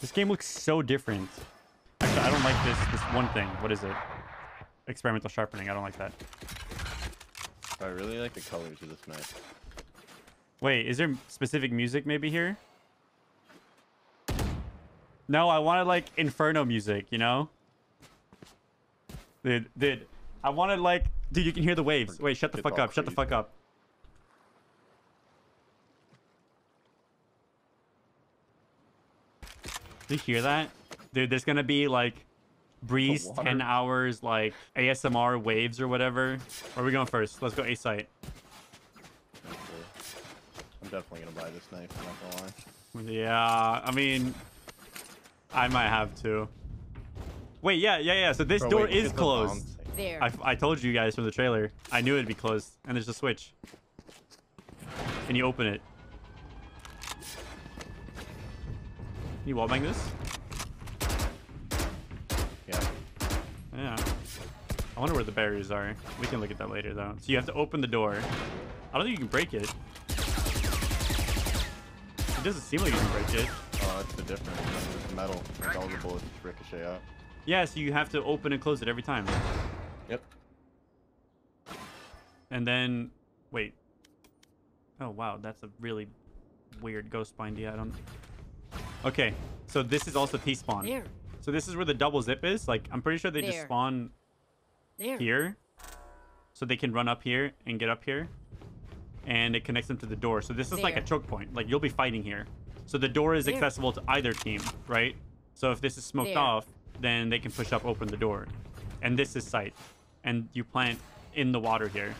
This game looks so different. Actually, I don't like this this one thing. What is it? Experimental sharpening. I don't like that. I really like the colors of this map. Wait, is there specific music maybe here? No, I wanted like Inferno music, you know? Dude, dude, I wanted like, dude, you can hear the waves. Wait, shut the fuck up, shut the fuck up. Do you hear that? Dude, there's gonna be like breeze, 10 hours, like ASMR waves or whatever. Where are we going first? Let's go A site. Okay. I'm definitely gonna buy this knife. I'm not gonna lie. Yeah, I mean, I might have to. Wait, yeah, yeah, yeah. So this Bro, door wait, is closed. There. I, I told you guys from the trailer. I knew it'd be closed. And there's a switch. And you open it. You wallbang this? Yeah. Yeah. I wonder where the barriers are. We can look at that later, though. So you have to open the door. I don't think you can break it. It doesn't seem like you can break it. Oh, that's the difference. It's metal. Like all the bullets ricochet out. Yeah, so you have to open and close it every time. Yep. And then, wait. Oh wow, that's a really weird ghost bind. Yeah, I don't. Okay, so this is also T spawn. There. So this is where the double zip is. Like, I'm pretty sure they just spawn There. here, so they can run up here and get up here, and it connects them to the door. So this is like a choke point. Like you'll be fighting here. So the door is There. accessible to either team, right? So if this is smoked There. off, then they can push up, open the door, and this is sight, and you plant in the water here.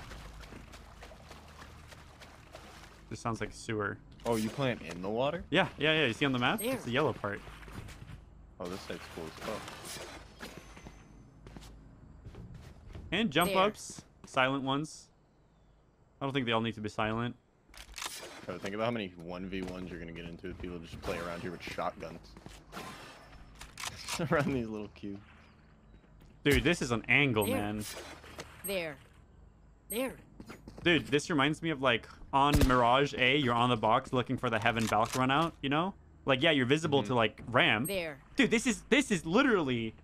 This sounds like sewer. Oh, you plant in the water? Yeah, yeah, yeah. You see on the map? There. It's the yellow part. Oh, this site's cool as fuck. And jump There. ups, silent ones. I don't think they all need to be silent. Try to think about how many 1v1s you're gonna get into if people just play around here with shotguns. around these little cubes. Dude, this is an angle, There. man. There. There. Dude, this reminds me of like on Mirage A, you're on the box looking for the Heaven Balk run out, you know? Like, yeah, you're visible to like Ram. There. Dude, this is this is literally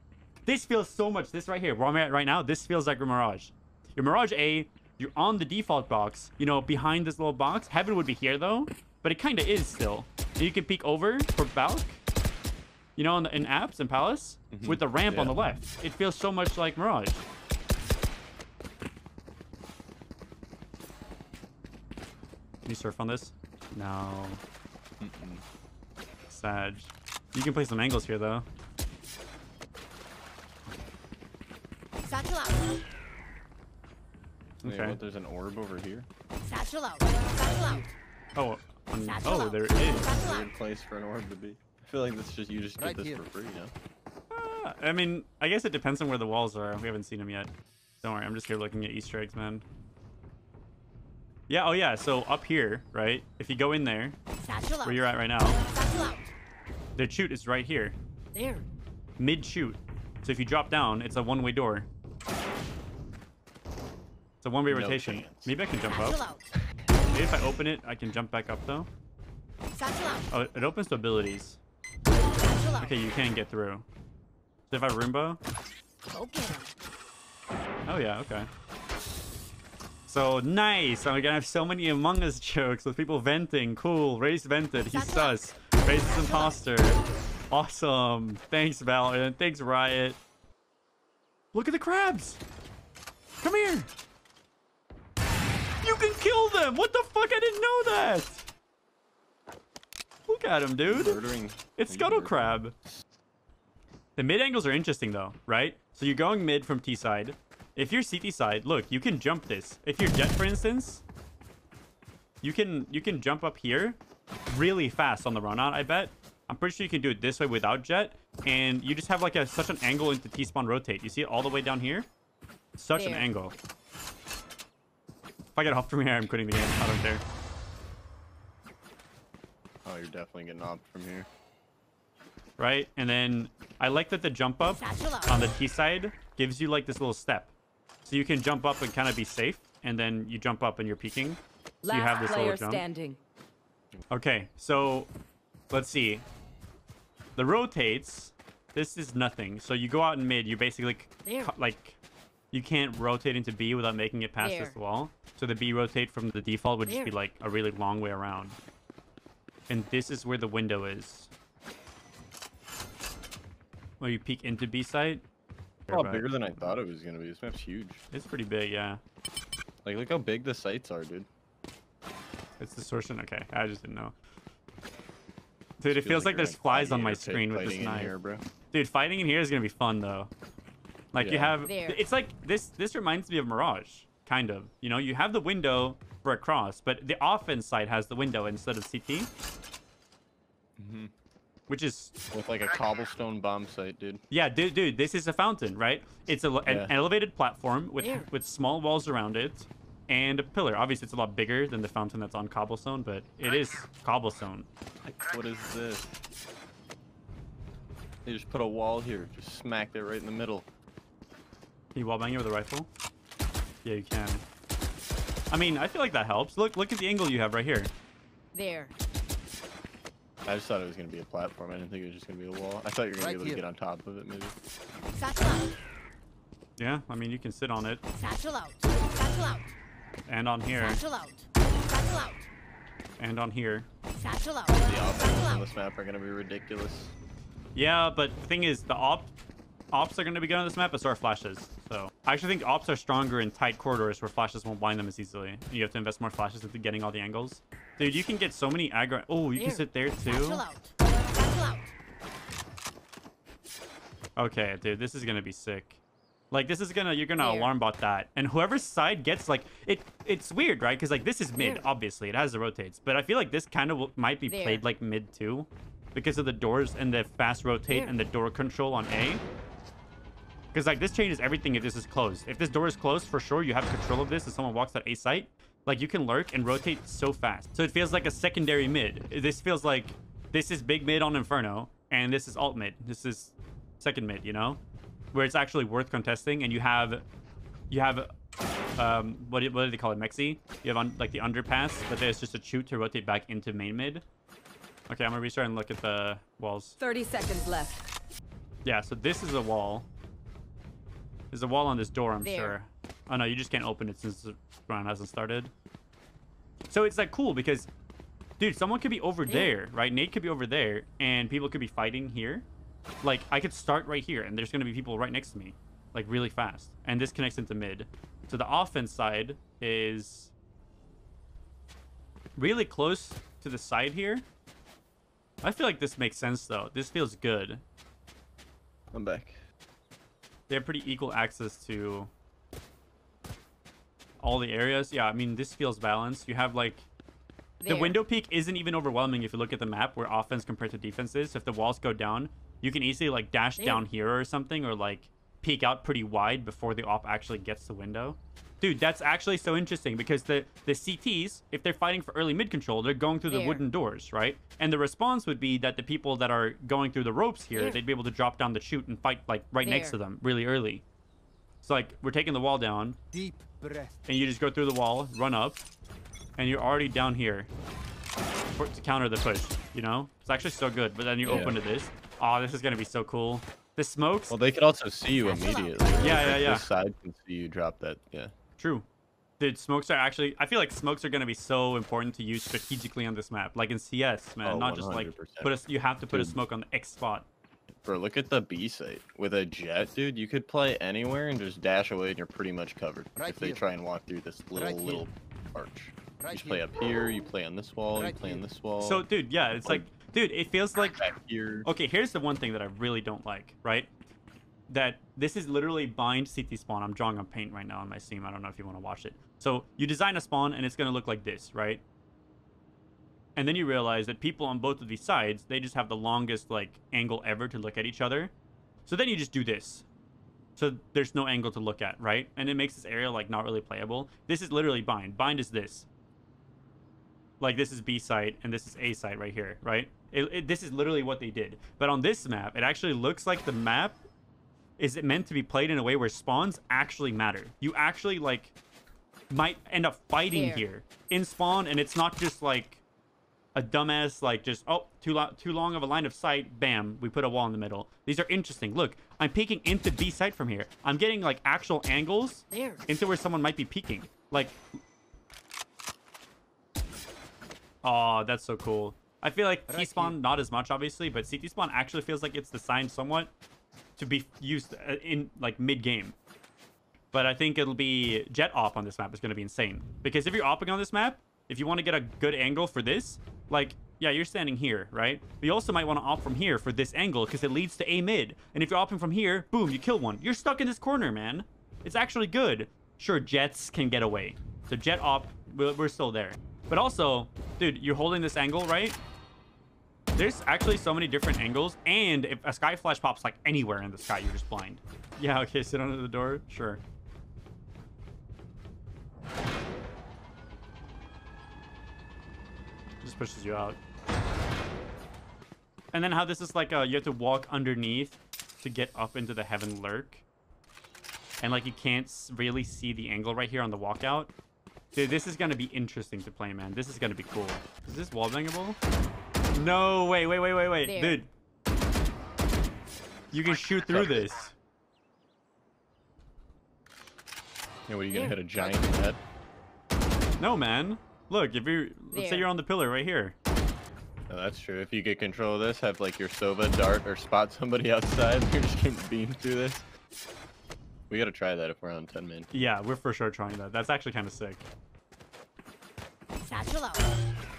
this feels so much this right here. Where I'm at right now, this feels like a Mirage. Your Mirage A, you're on the default box, you know, behind this little box. Heaven would be here though, but it kind of is still. And you can peek over for Balk, you know, in, the, in apps and Palace Mhm. with the ramp on the left. It feels so much like Mirage. Can you surf on this? No. Mm-mm. Sag. You can play some angles here though. Satchel out. Wait, Okay. what, there's an orb over here? Satchel out. Satchel out. Oh, um, Satchel oh, out. there is. Satchel out. Weird place for an orb to be. I feel like this just you just get Right this here. for free, you know? Ah, I mean, I guess it depends on where the walls are. We haven't seen them yet. Don't worry, I'm just here looking at Easter eggs, man. Yeah, oh yeah, so up here, right? If you go in there, Satchel out. where you're at right now, Satchel the chute is right here. There. Mid chute. So if you drop down, it's a one-way door. It's a one-way No rotation. chance. Maybe I can jump Satchel up. out. Maybe if I open it, I can jump back up though. Satchel. Oh, it opens to abilities. Satchel. Okay, you can get through. So if I Roomba, Go get him. Oh yeah, okay. So nice. I'm gonna have so many Among Us jokes with people venting. Cool. Raze vented. He's sus. Raze is imposter. Awesome. Thanks, Valorant. Thanks, Riot. Look at the crabs. Come here. You can kill them. What the fuck? I didn't know that. Look at him, dude. Murdering. It's Scuttle? Crab. The mid angles are interesting though, right? So you're going mid from T side. If you're CT side, look, you can jump this. If you're Jett, for instance, you can you can jump up here really fast on the run out. I bet. I'm pretty sure you can do it this way without Jett, and you just have like a such an angle into T spawn rotate. You see it all the way down here? Such an angle. If I get off from here, I'm quitting the game. I don't care. Oh, you're definitely getting off from here. right? And then I like that the jump up on the T side gives you like this little step. So you can jump up and kind of be safe, and then you jump up and you're peeking. So you have this player little jump. standing. Okay, so let's see. The rotates, this is nothing. So you go out in mid, you basically There. like you can't rotate into B without making it past this wall. So the B rotate from the default would just be like a really long way around. And this is where the window is. Where you peek into B site. A lot bigger than I thought it was gonna be. This map's huge. It's pretty big, yeah. Like, look how big the sites are, dude. It's distortion. Okay, I just didn't know. Dude, it Feels feels like you're there's in flies on my screen with this fighting knife. Here, bro. Dude, fighting in here is gonna be fun though. Like you have, There. it's like this. This reminds me of Mirage, kind of. You know, you have the window for a cross, but the offense side has the window instead of CT, Mhm. Which is With like a cobblestone bomb site, dude. yeah, dude. Dude, this is a fountain, right? It's a, an Yeah. elevated platform with There. with small walls around it, and a pillar. Obviously, it's a lot bigger than the fountain that's on cobblestone, but it is cobblestone. What is this? They just put a wall here. Just smacked it right in the middle. Can you wallbang it with a rifle? Yeah, you can. I mean, I feel like that helps. Look, look at the angle you have right here. There. I just thought it was gonna be a platform. I didn't think it was just gonna be a wall. I thought you were gonna Right be able here. to get on top of it, maybe. Satchel out. Yeah, I mean, you can sit on it. Satchel out. Satchel out. And on here. Satchel out. Satchel out. And on here. Satchel out. The Satchel offenses on this map are gonna be ridiculous. Yeah, but the thing is, the op ops are going to be good on this map, but so are flashes. So I actually think ops are stronger in tight corridors where flashes won't blind them as easily. You have to invest more flashes into getting all the angles. Dude, you can get so many aggro. Oh, you can sit there too. Satchel out. Satchel out. Okay, dude, this is gonna be sick. Like this is gonna you're gonna Here. alarm bot that, and whoever's side gets like it. It's weird, right? Because like this is mid, Here. obviously it has the rotates, but I feel like this kind of might be There. played like mid too, because of the doors and the fast rotate Here. and the door control on A. Because like this changes everything if this is closed. If this door is closed, for sure you have control of this. If someone walks that A site, like you can lurk and rotate so fast. So it feels like a secondary mid. This feels like this is big mid on Inferno, and this is alt mid. This is second mid. You know, where it's actually worth contesting, and you have, you have, um, what do, what do they call it, Mexi? You have on like the underpass, but there's just a chute to rotate back into main mid. Okay, I'm gonna restart and look at the walls. 30 seconds left. Yeah, so this is a wall. There's a wall on this door, I'm There. sure. Oh no, you just can't open it since the round hasn't started. So it's like cool because, dude, someone could be over There. there, right? Nate could be over there, and people could be fighting here. Like I could start right here, and there's gonna be people right next to me, like really fast. And this connects into mid. So the offense side is really close to the side here. I feel like this makes sense though. This feels good. I'm back. They have pretty equal access to all the areas. Yeah, I mean, this feels balanced. You have like the window peak isn't even overwhelming if you look at the map where offense compared to defense is. So if the walls go down, you can easily like dash There. down here or something or like peek out pretty wide before the op actually gets the window. Dude, that's actually so interesting because the the CTs, if they're fighting for early mid control, they're going through the There. wooden doors, right? And the response would be that the people that are going through the ropes here, There. they'd be able to drop down the chute and fight like right next to them really early. So like we're taking the wall down, Deep breath. and you just go through the wall, run up, and you're already down here for, to counter the push. You know, it's actually so good. But then you Yeah. open to this. Oh, this is gonna be so cool. The smokes. Well, they could also see you immediately. Yeah, Like, yeah, yeah. This side can see you drop that. Yeah. True. Dude, smokes are actually. I feel like smokes are gonna be so important to use strategically on this map, like in CS, man. Oh, Not just like put a. You have to put a smoke on the X spot. Bro, look at the B site. With a Jett, dude, you could play anywhere and just dash away and you're pretty much covered. Right if they here. try and walk through this little, Right little arch. Right you just play here. up here, you play on this wall, Right you play on this wall. So, dude, yeah, it's like, dude, it feels like back here. Okay, here's the one thing that I really don't like, right? That this is literally bind CT spawn. I'm drawing on paint right now on my seam. I don't know if you want to watch it. So you design a spawn and it's gonna look like this, right? And then you realize that people on both of these sides, they just have the longest like angle ever to look at each other. So then you just do this. So there's no angle to look at, right? And it makes this area like not really playable. This is literally bind. Bind is this. Like this is B site and this is A site right here, right? It, it, this is literally what they did. But on this map, it actually looks like the map is it meant to be played in a way where spawns actually matter. You actually like might end up fighting Here. here in spawn, and it's not just like a dumbass like just oh too long too long of a line of sight. Bam, we put a wall in the middle. These are interesting. Look, I'm peeking into B site from here. I'm getting like actual angles There. into where someone might be peeking. Like, oh, that's so cool. I feel like T spawn not as much obviously, but CT spawn actually feels like it's designed somewhat to be used uh, in like mid game. But I think it'll be Jett op on this map is going to be insane because if you're opping on this map, if you want to get a good angle for this, like yeah, you're standing here, right? But you also might want to op from here for this angle because it leads to A mid. And if you're opping from here, boom, you kill one. You're stuck in this corner, man. It's actually good. Sure, Jetts can get away. So Jett op, we're still there. But also, dude, you're holding this angle, right? There's actually so many different angles, and if a sky flash pops like anywhere in the sky, you're just blind. Yeah, okay, sit under the door, sure. Just pushes you out. And then how this is like, uh, you have to walk underneath to get up into the heaven lurk. And like you can't really see the angle right here on the walkout. Dude, this is gonna be interesting to play, man. This is gonna be cool. Is this wall bangable? No, wait, wait, wait, wait, wait. There. Dude. You can shoot through this. Yeah, what are you gonna hit a giant in the head? No, man. Look, if you let's say you're on the pillar right here. No, that's true. If you get control of this, have like your Sova dart or spot somebody outside, you're just getting beam through this. We gotta try that if we're on 10 min. Yeah, we're for sure trying that. That's actually kind of sick. Satchel out.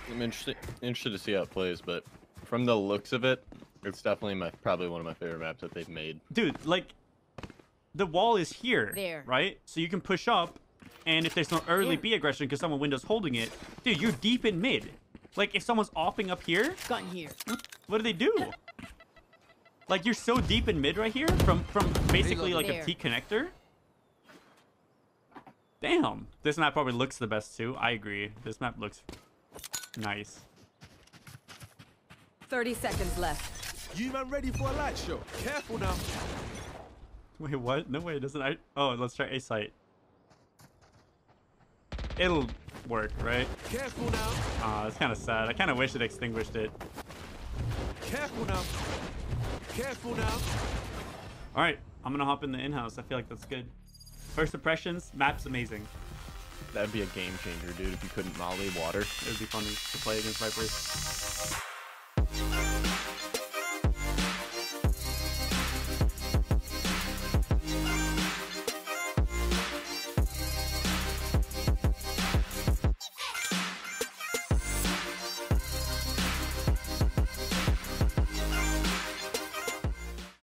I'm interested interested to see how it plays, but from the looks of it, it's definitely my probably one of my favorite maps that they've made. Dude, like the wall is here, There. right? So you can push up, and if there's no early There. B aggression because someone windows holding it, dude, you're deep in mid. Like if someone's offing up here, Gun here. what do they do? Like you're so deep in mid right here from from basically like a There. T connector. Damn, this map probably looks the best too. I agree. This map looks nice. 30 seconds left. You man ready for a light show? Careful now. Wait, what? No way, it doesn't. I oh, let's try A site. It'll work, right? Careful now. Ah, it's kind of sad. I kind of wish it extinguished it. Careful now. Careful now. All right, I'm gonna hop in the in-house. I feel like that's good. First impressions, map's amazing that'd be a game changer, dude. If you couldn't molly water, it'd be funny to play against Vipers.